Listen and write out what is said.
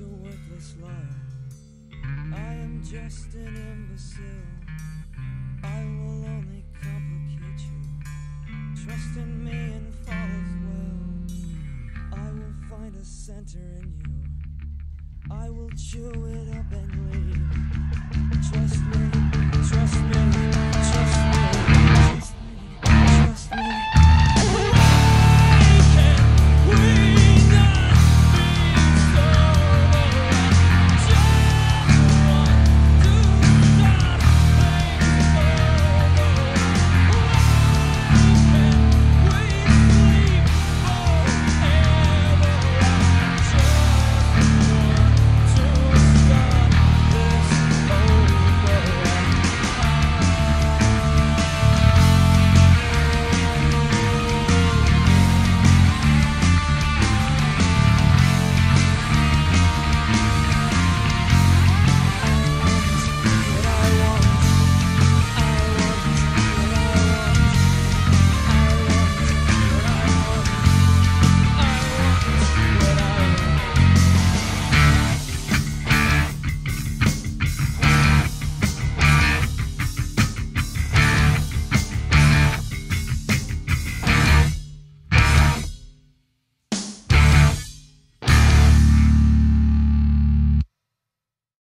a worthless liar. I am just an imbecile. I will only complicate you. Trust in me and follows well. I will find a center in you. I will chew it up and leave. Trust me.